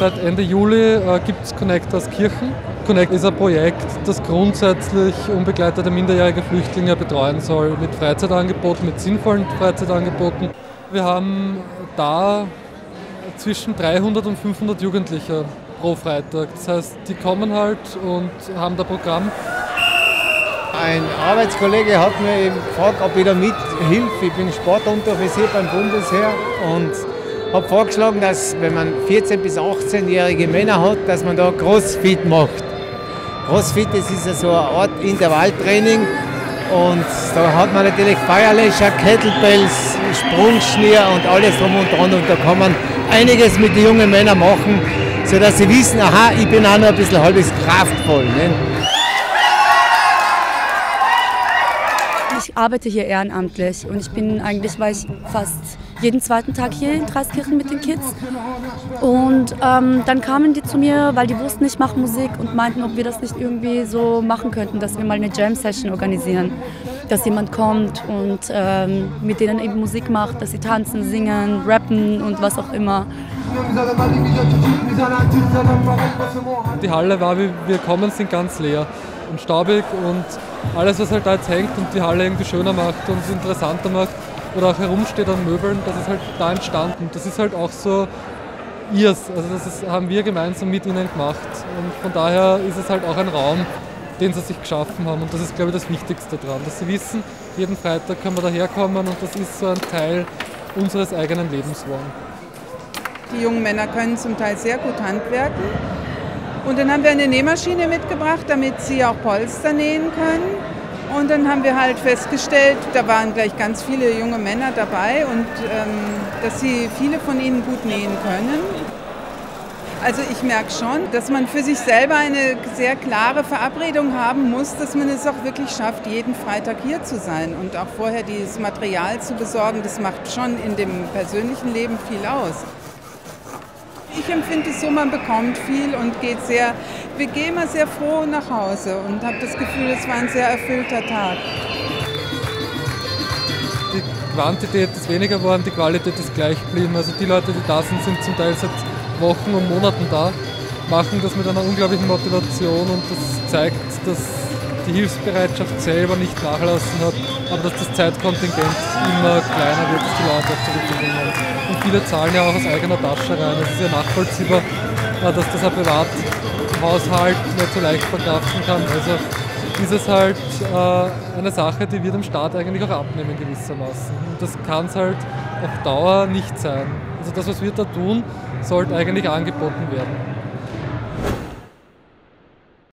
Seit Ende Juli äh, gibt es Connect aus Kirchen. Connect ist ein Projekt, das grundsätzlich unbegleitete minderjährige Flüchtlinge betreuen soll mit Freizeitangeboten, mit sinnvollen Freizeitangeboten. Wir haben da zwischen 300 und 500 Jugendliche pro Freitag. Das heißt, die kommen halt und haben da Programm. Ein Arbeitskollege hat mir gefragt, ob ich da mithilfe. Ich bin Sportunteroffizier beim Bundesheer und habe vorgeschlagen, dass wenn man 14- bis 18-jährige Männer hat, dass man da Crossfit macht. Crossfit das ist ja so eine Art Intervalltraining und da hat man natürlich Feuerlöscher, Kettlebells, Sprungschnier und alles drum und dran und da kann man einiges mit den jungen Männern machen, sodass sie wissen, aha, ich bin auch noch ein bisschen halbwegs kraftvoll. Ne? Ich arbeite hier ehrenamtlich und ich bin eigentlich, war ich fast jeden zweiten Tag hier in Dreiskirchen mit den Kids. Und ähm, dann kamen die zu mir, weil die wussten, ich mache Musik und meinten, ob wir das nicht irgendwie so machen könnten, dass wir mal eine Jam-Session organisieren. Dass jemand kommt und ähm, mit denen eben Musik macht, dass sie tanzen, singen, rappen und was auch immer. Die Halle war, wie wir kommen, sind ganz leer und staubig und alles, was halt da jetzt hängt und die Halle irgendwie schöner macht und interessanter macht oder auch herumsteht an Möbeln, das ist halt da entstanden. Das ist halt auch so ihrs, also das ist, haben wir gemeinsam mit ihnen gemacht und von daher ist es halt auch ein Raum, den sie sich geschaffen haben und das ist, glaube ich, das Wichtigste daran, dass sie wissen, jeden Freitag können wir daherkommen und das ist so ein Teil unseres eigenen Lebens geworden. Die jungen Männer können zum Teil sehr gut handwerken und dann haben wir eine Nähmaschine mitgebracht, damit sie auch Polster nähen können. Und dann haben wir halt festgestellt, da waren gleich ganz viele junge Männer dabei und ähm, dass sie viele von ihnen gut nähen können. Also ich merke schon, dass man für sich selber eine sehr klare Verabredung haben muss, dass man es auch wirklich schafft, jeden Freitag hier zu sein und auch vorher dieses Material zu besorgen. Das macht schon in dem persönlichen Leben viel aus. Ich empfinde es so, man bekommt viel und geht sehr, wir gehen immer sehr froh nach Hause und habe das Gefühl, es war ein sehr erfüllter Tag. Die Quantität ist weniger geworden, die Qualität ist gleich geblieben. Also die Leute, die da sind, sind zum Teil seit Wochen und Monaten da, machen das mit einer unglaublichen Motivation und das zeigt, dass die Hilfsbereitschaft selber nicht nachlassen hat, aber dass das Zeitkontingent immer kleiner wird, dass die Leute auch zurückbringen. Und viele zahlen ja auch aus eigener Tasche rein. Es ist ja nachvollziehbar, dass das ein Privathaushalt nicht so leicht verkraften kann. Also ist es halt äh, eine Sache, die wir dem Staat eigentlich auch abnehmen gewissermaßen. Und das kann es halt auf Dauer nicht sein. Also das, was wir da tun, sollte eigentlich angeboten werden.